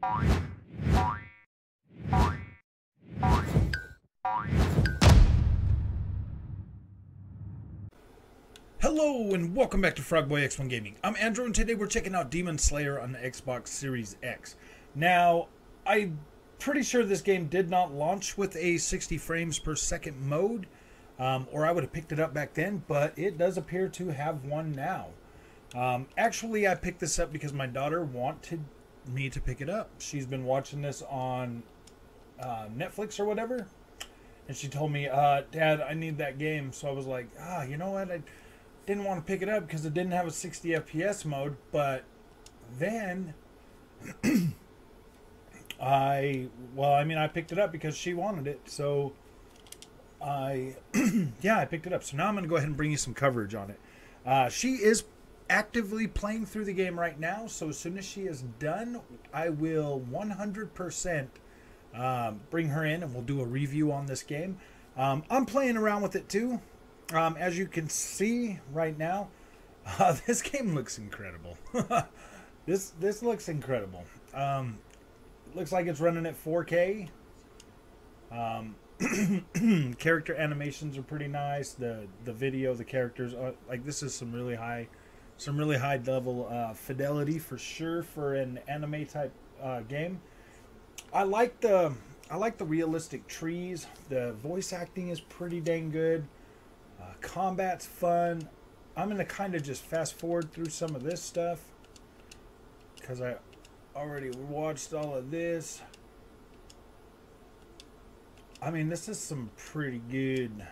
Hello and welcome back to Frogboy X1 Gaming. I'm Andrew and today we're checking out Demon Slayer on the Xbox Series X. Now, I'm pretty sure this game did not launch with a 60 frames per second mode, um, or I would have picked it up back then, but it does appear to have one now. Um, actually, I picked this up because my daughter wanted me to pick it up. She's been watching this on uh, Netflix or whatever, and she told me, uh, Dad, I need that game. So I was like, ah, you know what? I didn't want to pick it up because it didn't have a 60 FPS mode, but then I, well, I mean, I picked it up because she wanted it. So I, yeah, I picked it up. So now I'm going to go ahead and bring you some coverage on it. Uh, she is actively playing through the game right now. So as soon as she is done, I will 100% um, bring her in and we'll do a review on this game. Um, I'm playing around with it too. Um, as you can see right now, uh, this game looks incredible. this this looks incredible. Um, looks like it's running at 4K. Um, character animations are pretty nice. The the video, the characters, are, like this is some really high, some really high level uh, fidelity for sure for an anime type uh, game. I like the I like the realistic trees. The voice acting is pretty dang good. Uh, combat's fun. I'm gonna kind of just fast forward through some of this stuff because I already watched all of this. I mean, this is some pretty good.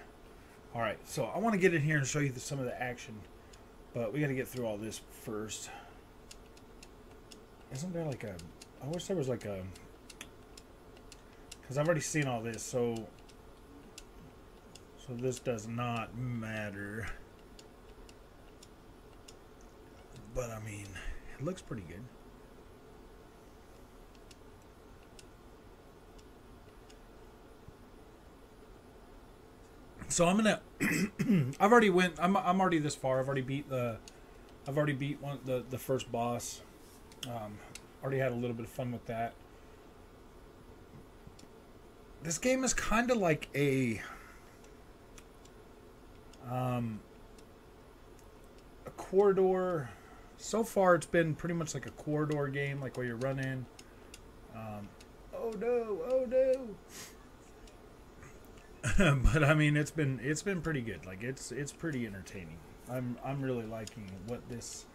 All right, so I want to get in here and show you the, some of the action, but we got to get through all this first. Isn't there like a? I wish there was like a. Because I've already seen all this, so so this does not matter. But I mean, it looks pretty good. So I'm gonna. I've already went. I'm. I'm already this far. I've already beat the. I've already beat one the the first boss. Um, already had a little bit of fun with that. This game is kind of like a um, a corridor. So far, it's been pretty much like a corridor game, like where you're running. Um, oh no! Oh no! but I mean, it's been it's been pretty good. Like it's it's pretty entertaining. I'm I'm really liking what this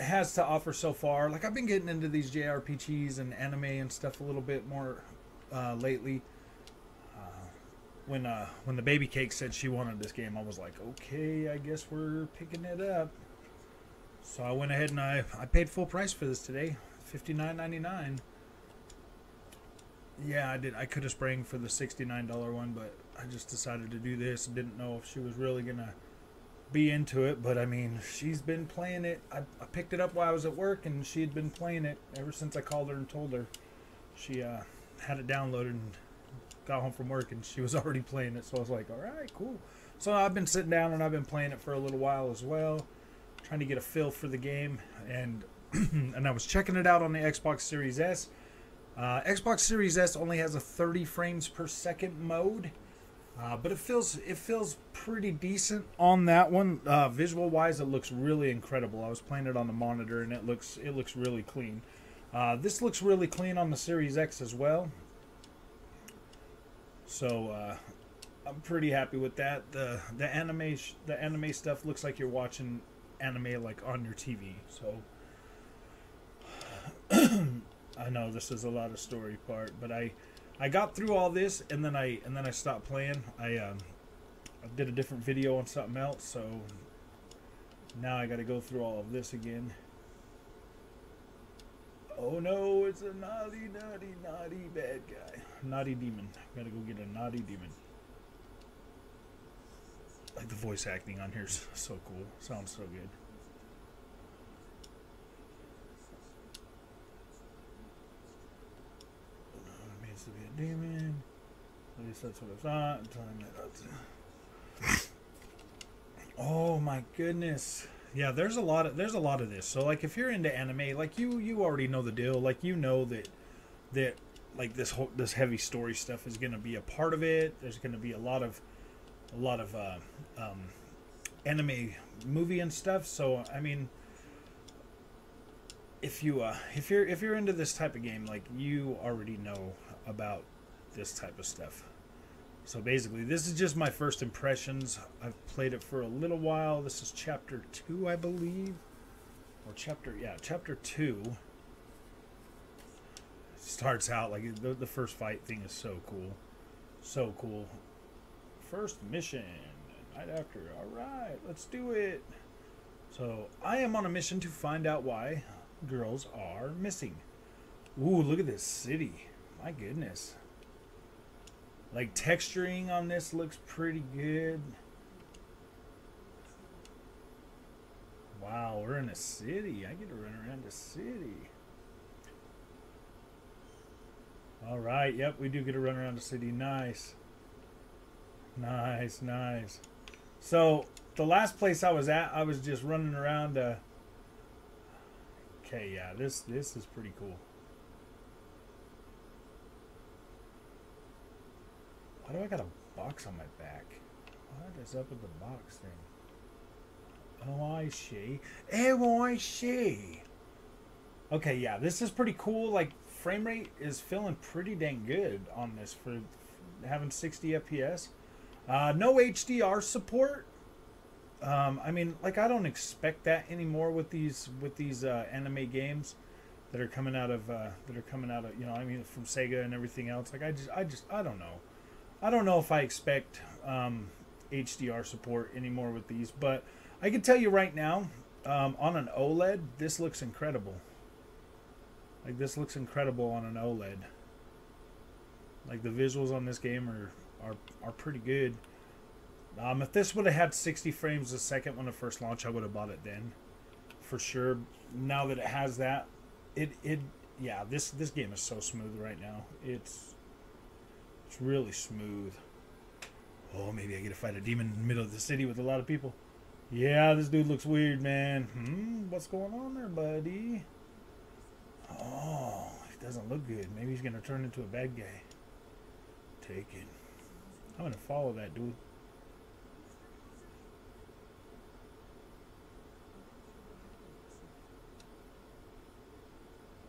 has to offer so far. Like I've been getting into these JRPGs and anime and stuff a little bit more uh, lately when uh, when the baby cake said she wanted this game, I was like, okay, I guess we're picking it up. So I went ahead and I, I paid full price for this today, fifty nine ninety nine. Yeah, I did. I could have sprang for the sixty nine dollar one, but I just decided to do this. Didn't know if she was really gonna be into it, but I mean, she's been playing it. I, I picked it up while I was at work, and she had been playing it ever since I called her and told her. She uh, had it downloaded and got home from work and she was already playing it. So I was like, all right, cool. So I've been sitting down and I've been playing it for a little while as well, trying to get a feel for the game. And and I was checking it out on the Xbox Series S. Uh, Xbox Series S only has a 30 frames per second mode, uh, but it feels it feels pretty decent on that one. Uh, visual wise, it looks really incredible. I was playing it on the monitor and it looks it looks really clean. Uh, this looks really clean on the Series X as well. So uh, I'm pretty happy with that. The the anime the anime stuff looks like you're watching anime like on your TV. So I know this is a lot of story part, but I I got through all this and then I and then I stopped playing. I um I did a different video on something else, so now I got to go through all of this again. Oh no, it's a naughty, naughty, naughty bad guy. Naughty demon. Gotta go get a naughty demon. Like the voice acting on here is so cool. Sounds so good. It means to be a demon. At least that's what I thought. Oh my goodness. yeah, there's a lot of there's a lot of this. So like if you're into anime, like you you already know the deal. Like you know that that like this whole this heavy story stuff is going to be a part of it. There's going to be a lot of a lot of uh, um, anime movie and stuff. So I mean, if you uh, if you're if you're into this type of game, like you already know about this type of stuff. So basically, this is just my first impressions. I've played it for a little while. This is chapter two, I believe, or chapter yeah, chapter two. Starts out like the, the first fight thing is so cool, so cool. First mission, night after. All right, let's do it. So I am on a mission to find out why girls are missing. Ooh, look at this city. My goodness. Like texturing on this looks pretty good. Wow, we're in a city. I get to run around the city. All right, yep, we do get to run around the city. Nice. Nice, nice. So, the last place I was at, I was just running around uh Okay, yeah, this this is pretty cool. Why do I got a box on my back? What is up with the box thing? Oh, I see. Oh, I see. Okay, yeah, this is pretty cool. Like, frame rate is feeling pretty dang good on this for having 60 FPS. Uh, no HDR support. Um, I mean, like, I don't expect that anymore with these with these uh, anime games that are coming out of uh, that are coming out of you know, I mean, from Sega and everything else. Like, I just, I just, I don't know. I don't know if I expect um, HDR support anymore with these, but I can tell you right now, um, on an OLED, this looks incredible. Like this looks incredible on an OLED. Like the visuals on this game are are, are pretty good. Um, if this would have had 60 frames a second when it first launched, I would have bought it then, for sure. Now that it has that, it it yeah this this game is so smooth right now. It's it's really smooth. Oh, maybe I get to fight a demon in the middle of the city with a lot of people. Yeah, this dude looks weird, man. Hmm, what's going on there, buddy? Oh, he doesn't look good. Maybe he's gonna turn into a bad guy. Take it. I'm gonna follow that dude.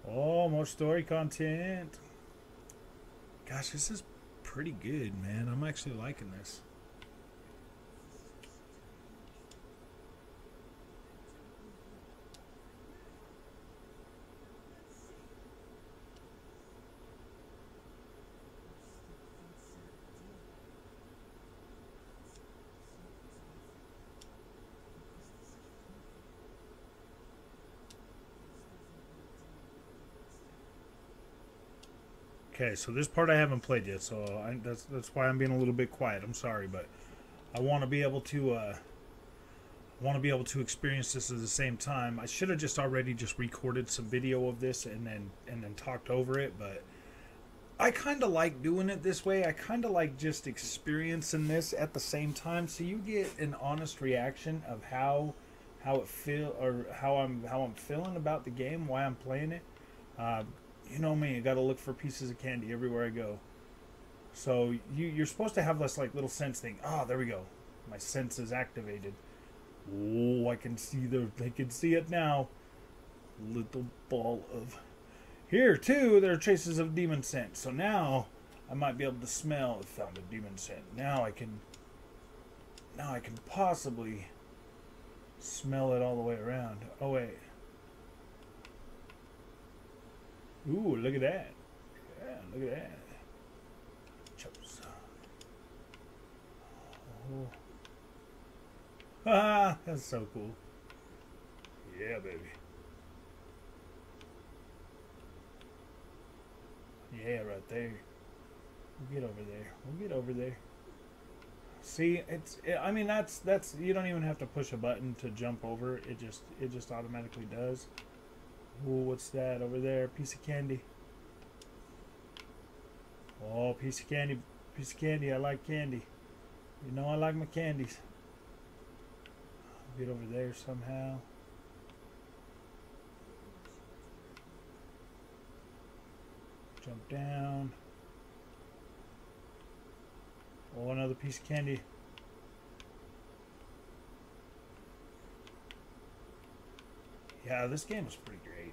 Oh, more story content. Gosh, this is pretty good, man. I'm actually liking this. Okay, so this part I haven't played yet, so I, that's that's why I'm being a little bit quiet. I'm sorry, but I want to be able to uh, want to be able to experience this at the same time. I should have just already just recorded some video of this and then and then talked over it, but I kind of like doing it this way. I kind of like just experiencing this at the same time, so you get an honest reaction of how how it feel or how I'm how I'm feeling about the game, why I'm playing it. Uh, you know me, I got to look for pieces of candy everywhere I go. So you you're supposed to have this like little sense thing. Ah, oh, there we go. My sense is activated. Oh, I can see the I can see it now. Little ball of here too. There are traces of demon scent. So now I might be able to smell. I found a demon scent. Now I can. Now I can possibly smell it all the way around. Oh wait. Ooh, look at that. Yeah, look at that. Oh. Ah, that's so cool. Yeah, baby. Yeah, right there. We'll get over there. We'll get over there. See, it's. It, I mean, that's that's. You don't even have to push a button to jump over. It just it just automatically does. Ooh, what's that over there? Piece of candy. Oh, piece of candy. Piece of candy. I like candy. You know I like my candies. Get over there somehow. Jump down. Oh, another piece of candy. Yeah, this game is pretty great.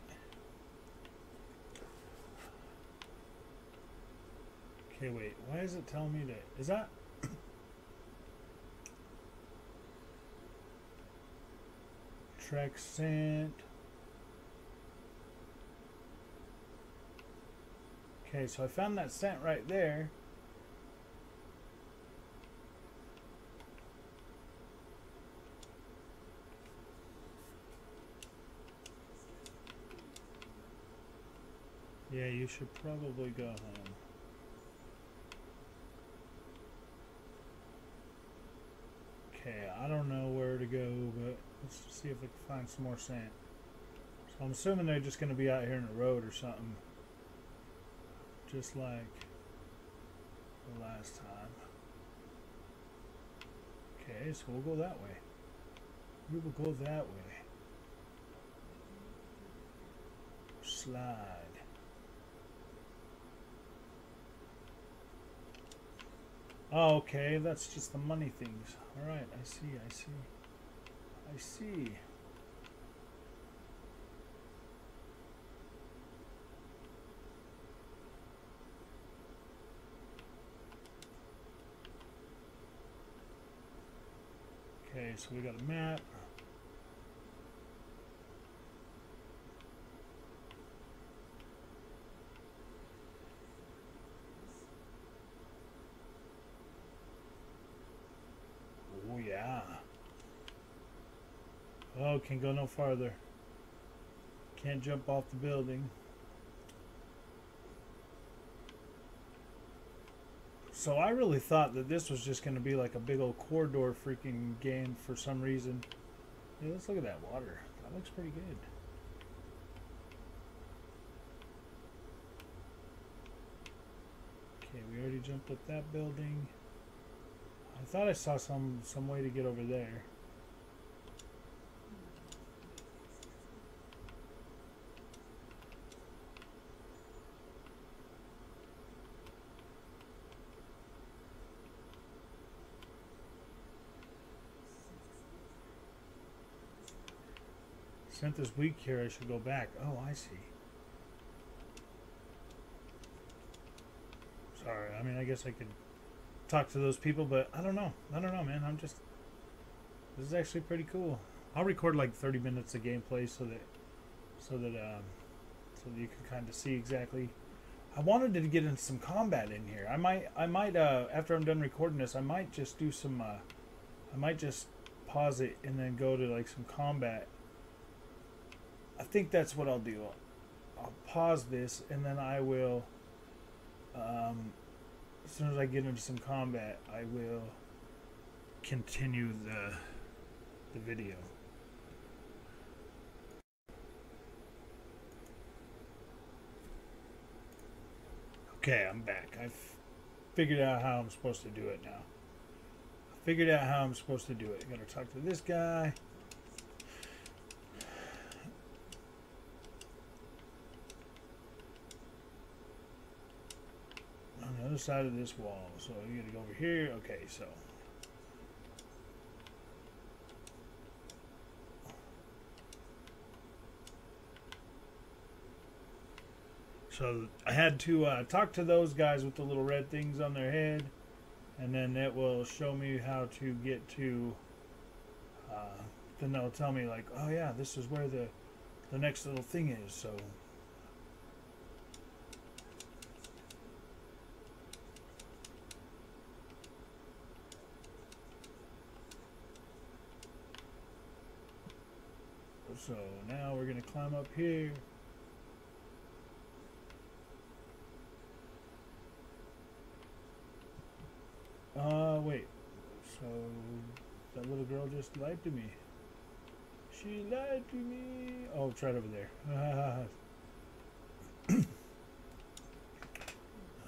Okay, wait. Why is it telling me that? Is that... Track scent. Okay, so I found that scent right there. Yeah, you should probably go home. Okay, I don't know where to go, but let's see if we can find some more sand. So I'm assuming they're just going to be out here in the road or something. Just like the last time. Okay, so we'll go that way. We will go that way. Slide. Oh, okay, that's just the money things. Alright, I see, I see. I see. Okay, so we got a map. Oh yeah. Oh, can go no farther. Can't jump off the building. So I really thought that this was just going to be like a big old corridor freaking game for some reason. Yeah, let's look at that water. That looks pretty good. Okay, we already jumped up that building. I thought I saw some some way to get over there. Since this week here, I should go back. Oh, I see. Sorry, I mean, I guess I could talk to those people, but I don't know. I don't know, man. I'm just. This is actually pretty cool. I'll record like 30 minutes of gameplay so that, so that, um, so that you can kind of see exactly. I wanted to get in some combat in here. I might, I might, uh, after I'm done recording this, I might just do some, uh, I might just pause it and then go to like some combat. I think that's what I'll do. I'll, I'll pause this and then I will. Um, as soon as I get into some combat, I will continue the the video. Okay, I'm back. I've figured out how I'm supposed to do it now. I figured out how I'm supposed to do it. I'm going to talk to this guy. Other side of this wall. So you gotta go over here. Okay, so. So I had to uh, talk to those guys with the little red things on their head, and then it will show me how to get to. Uh, then they'll tell me like, oh yeah, this is where the the next little thing is. So So now we're going to climb up here. Uh, wait. So that little girl just lied to me. She lied to me. Oh, it's right over there.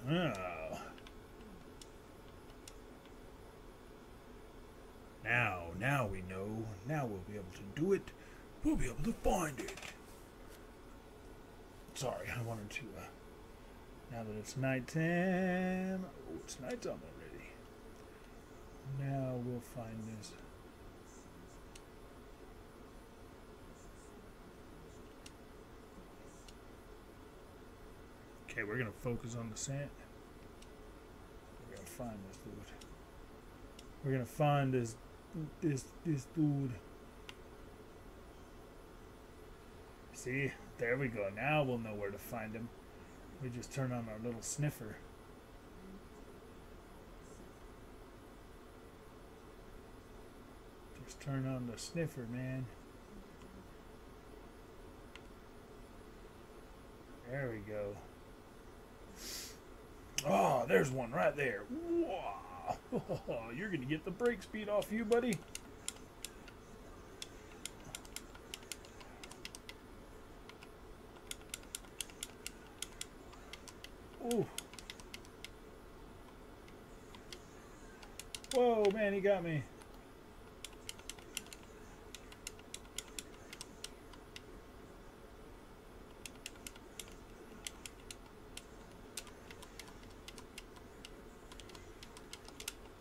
oh. Now, now we know. Now we'll be able to do it. We'll be able to find it. Sorry, I wanted to. Uh, now that it's nighttime. Oh, it's nighttime already. Now we'll find this. Okay, we're gonna focus on the scent. We're gonna find this dude. We're gonna find this this this dude. See, there we go. Now we'll know where to find him. We just turn on our little sniffer. Just turn on the sniffer, man. There we go. Oh, there's one right there. Wow. You're going to get the brake speed off you, buddy. Ooh. Whoa, man, he got me.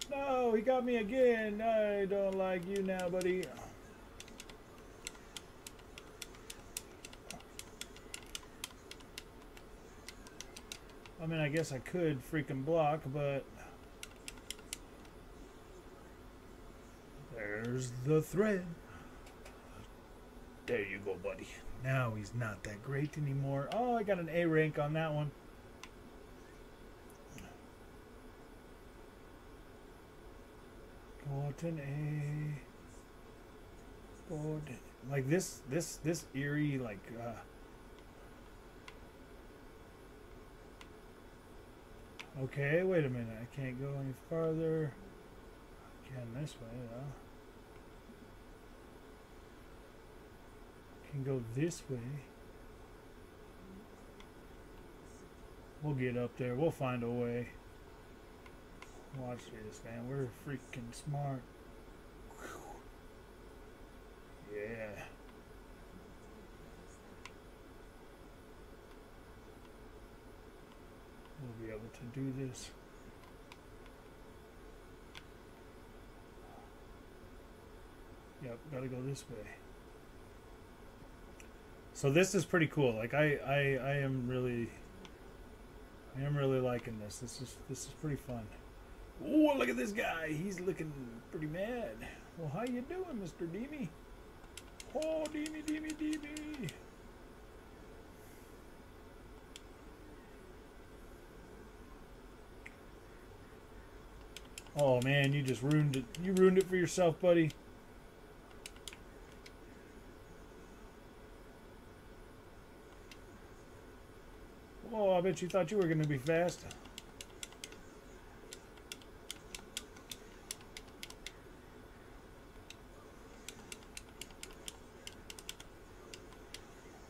No, he got me again. I don't like you now, buddy. I mean, I guess I could freaking block, but... There's the thread. There you go, buddy. Now he's not that great anymore. Oh, I got an A rank on that one. Got an A. Got like this, this, this eerie, like, uh, Okay, wait a minute. I can't go any farther. Can this way, though. Can go this way. We'll get up there. We'll find a way. Watch this, man. We're freaking smart. Yeah. We'll be able to do this. Yep, gotta go this way. So this is pretty cool. Like I, I, I am really, I am really liking this. This is this is pretty fun. Oh, look at this guy. He's looking pretty mad. Well, how you doing, Mr. Deemy? Oh, Deemy, Deemy, Deemy. Oh man, you just ruined it. You ruined it for yourself, buddy. Oh, I bet you thought you were going to be fast.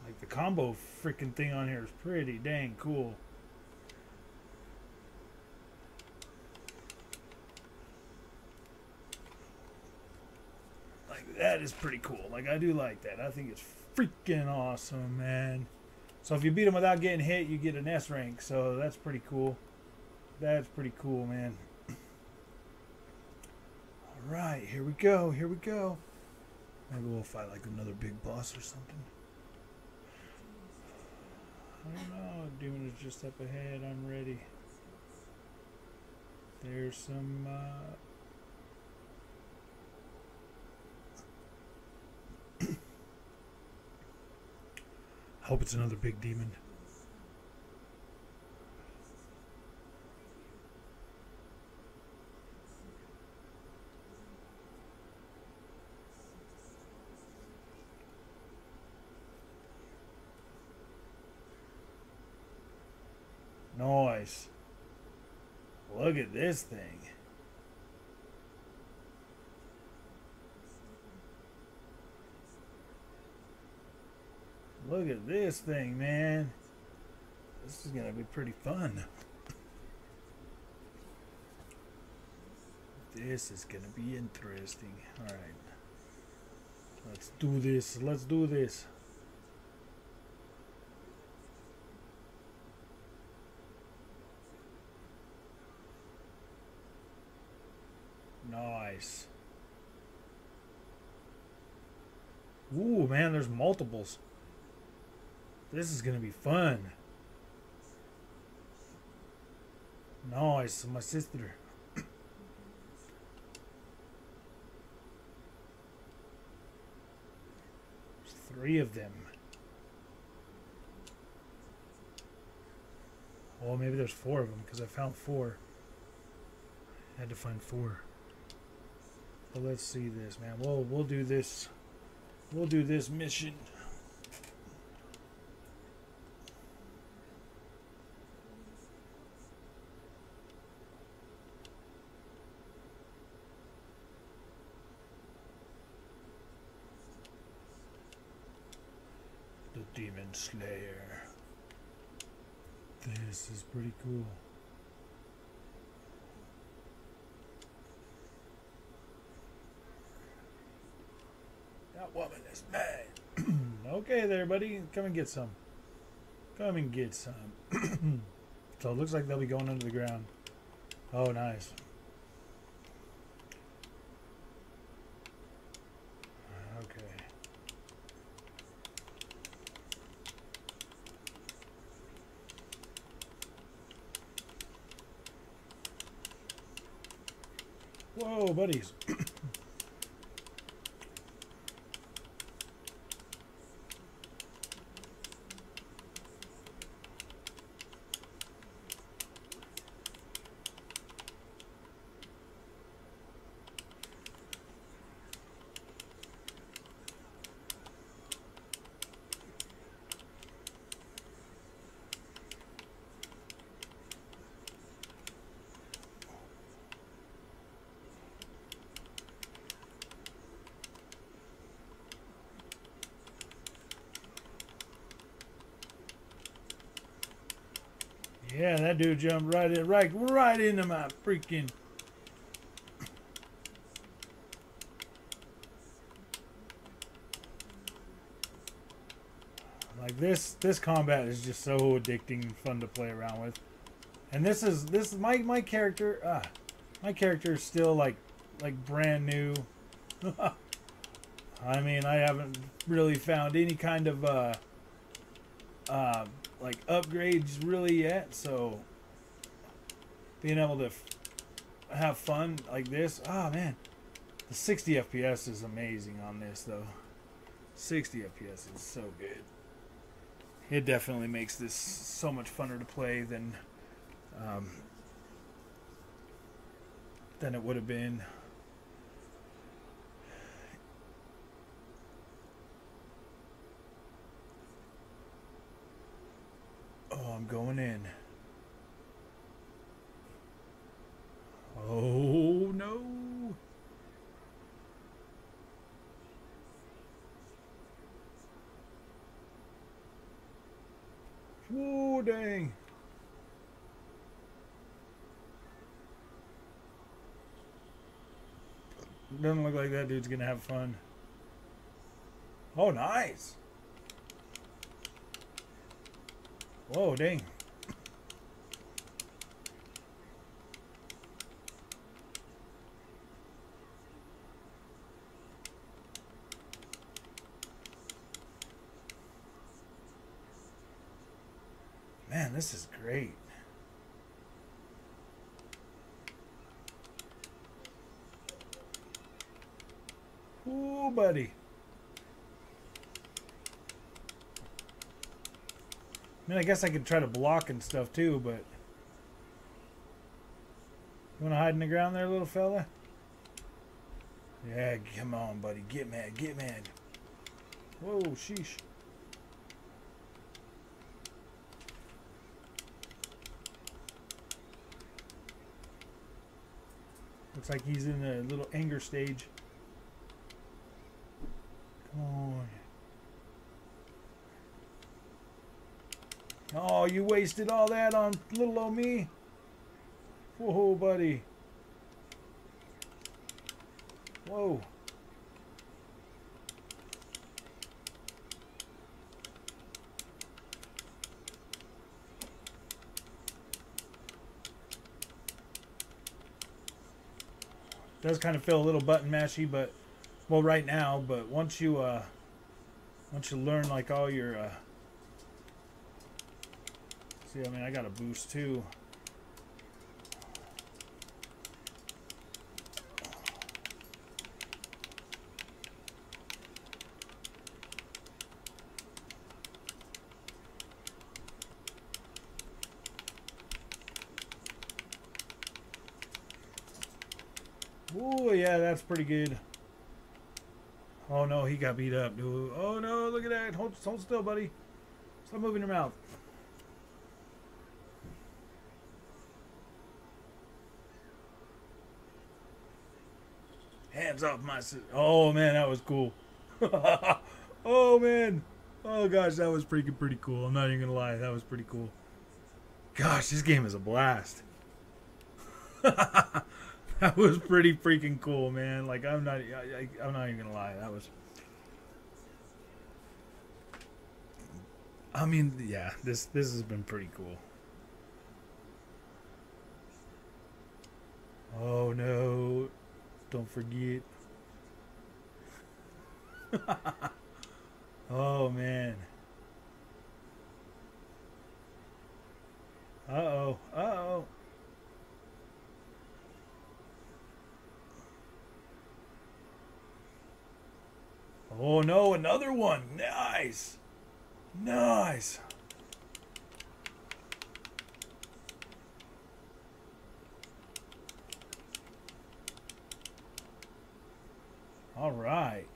Like the combo freaking thing on here is pretty dang cool. Like that is pretty cool. Like I do like that. I think it's freaking awesome, man. So if you beat them without getting hit, you get an S rank. So that's pretty cool. That's pretty cool, man. All right, here we go. Here we go. Maybe we'll fight like another big boss or something. I don't know. Demon is just up ahead. I'm ready. There's some. Uh, Hope it's another big demon. Nice. Look at this thing. Look at this thing, man. This is going to be pretty fun. This is going to be interesting. All right. Let's do this. Let's do this. Nice. Ooh, man, there's multiples. This is to be fun. Nice, my sister. Three of them. Oh, maybe there's four of them because I found four. I had to find four. But let's see this, man. We'll we'll do this. We'll do this mission. The Demon Slayer. This is pretty cool. That woman is mad. okay there, buddy. Come and get some. Come and get some. so it looks like they'll be going under the ground. Oh, nice. Okay. Whoa, Yeah, that dude jumped right in, right, right into my freaking. Like this, this combat is just so addicting, and fun to play around with. And this is this my my character. Ah, my character is still like like brand new. I mean, I haven't really found any kind of uh, uh, like upgrades really yet. So being able to have fun like this, oh man, the 60 FPS is amazing on this though. 60 FPS is so good. It definitely makes this so much funner to play than um, than it would have been. Oh, I'm going in. Oh no. Whoa, dang. Doesn't look like that dude's gonna have fun. Oh, nice. Whoa, dang. Man, this is great. Ooh, buddy. I mean, I guess I could try to block and stuff too, but... You want to hide in the ground there, little fella? Yeah, come on, buddy. Get mad, get mad. Whoa, sheesh. Looks like he's in a little anger stage. Oh, you wasted all that on little old me? Whoa, buddy. Whoa. does kind of feel a little button mashy, but well, right now. But once you uh, once you learn like all your uh, see, I mean, I got a boost too. Oh yeah, that's pretty good. Oh no, he got beat up, dude. Oh no, look at that. Hold, hold still, buddy. Stop moving your mouth. Hands off my sis- Oh man, that was cool. oh man. Oh gosh, that was pretty pretty cool. I'm not even gonna lie, that was pretty cool. Gosh, this game is a blast. that was pretty freaking cool, man. Like I'm not, I, I, I'm not even gonna lie. That was. I mean, yeah, this this has been pretty cool. Oh no! Don't forget. oh man. Uh oh. Uh oh. Oh no, another one. Nice. Nice. All right.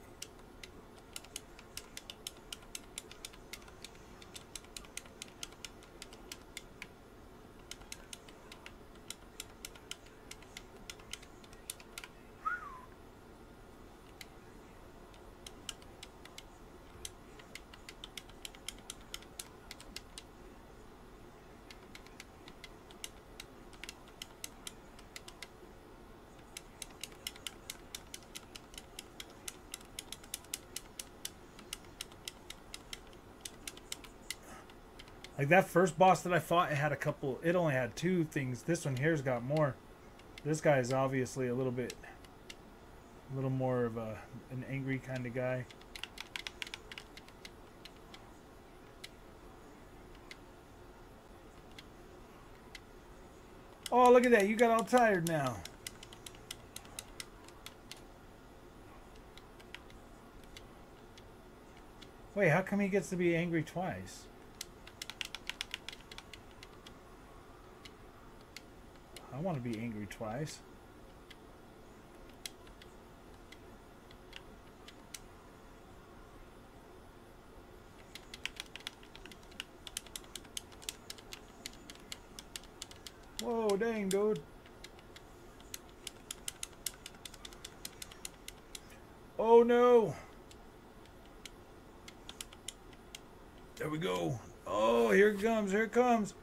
Like that first boss that I fought, it had a couple. It only had two things. This one here's got more. This guy is obviously a little bit, a little more of a an angry kind of guy. Oh, look at that! You got all tired now. Wait, how come he gets to be angry twice? I want to be angry twice. Whoa, dang, dude. Oh, no. There we go. Oh, here it comes. Here it comes.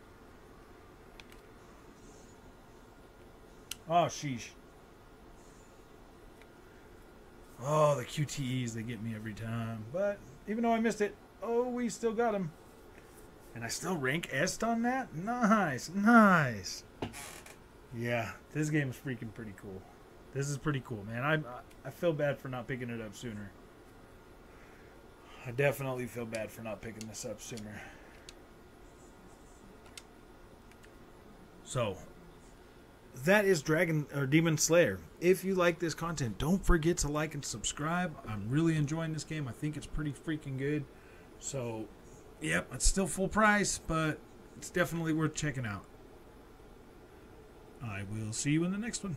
Oh, sheesh. Oh, the QTEs, they get me every time. But even though I missed it, oh, we still got him. And I still rank S on that? Nice, nice. Yeah, this game is freaking pretty cool. This is pretty cool, man. I I feel bad for not picking it up sooner. I definitely feel bad for not picking this up sooner. So, that is Dragon or Demon Slayer. If you like this content, don't forget to like and subscribe. I'm really enjoying this game. I think it's pretty freaking good. So, yep, it's still full price, but it's definitely worth checking out. I will see you in the next one.